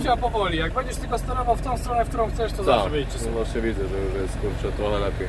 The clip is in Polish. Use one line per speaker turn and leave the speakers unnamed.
trzeba powoli. Jak będziesz tylko sterował w tą stronę, w którą chcesz, to zawsze tak. wyjdzie
no właśnie widzę, że już jest kurczę trochę lepiej.